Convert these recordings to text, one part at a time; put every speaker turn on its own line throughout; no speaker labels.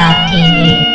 小地狱。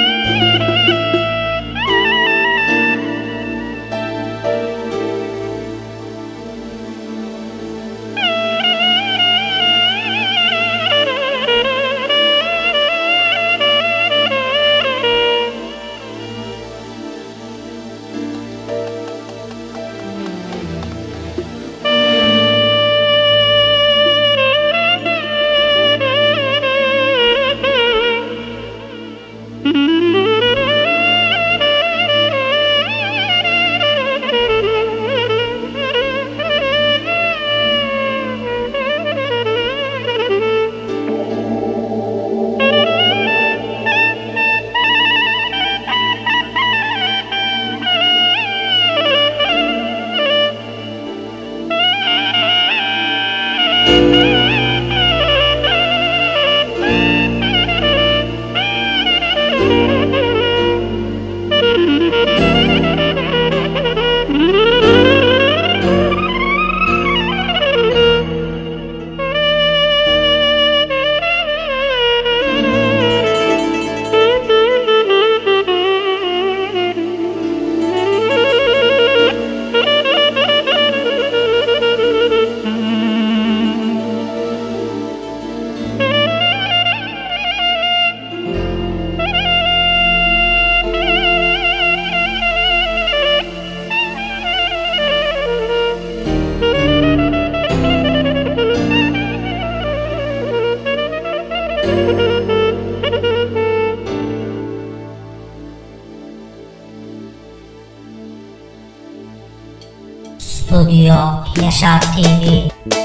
Studio TV.